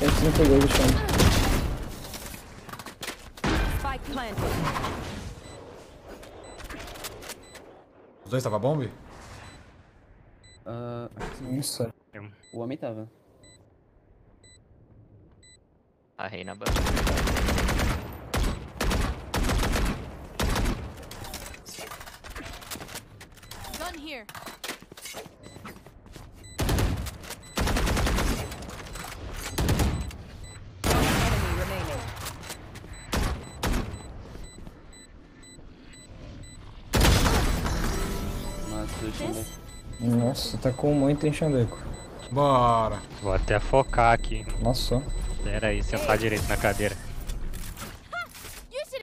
32 do chão. Spike planted. Os dois tava bomb? Ah, Nossa. o homem tava. A reina ban. Gun here. Eu ver. Nossa, tá com muito em Xandeco. Bora. Vou até focar aqui. Nossa. Pera aí, sentar direito na cadeira.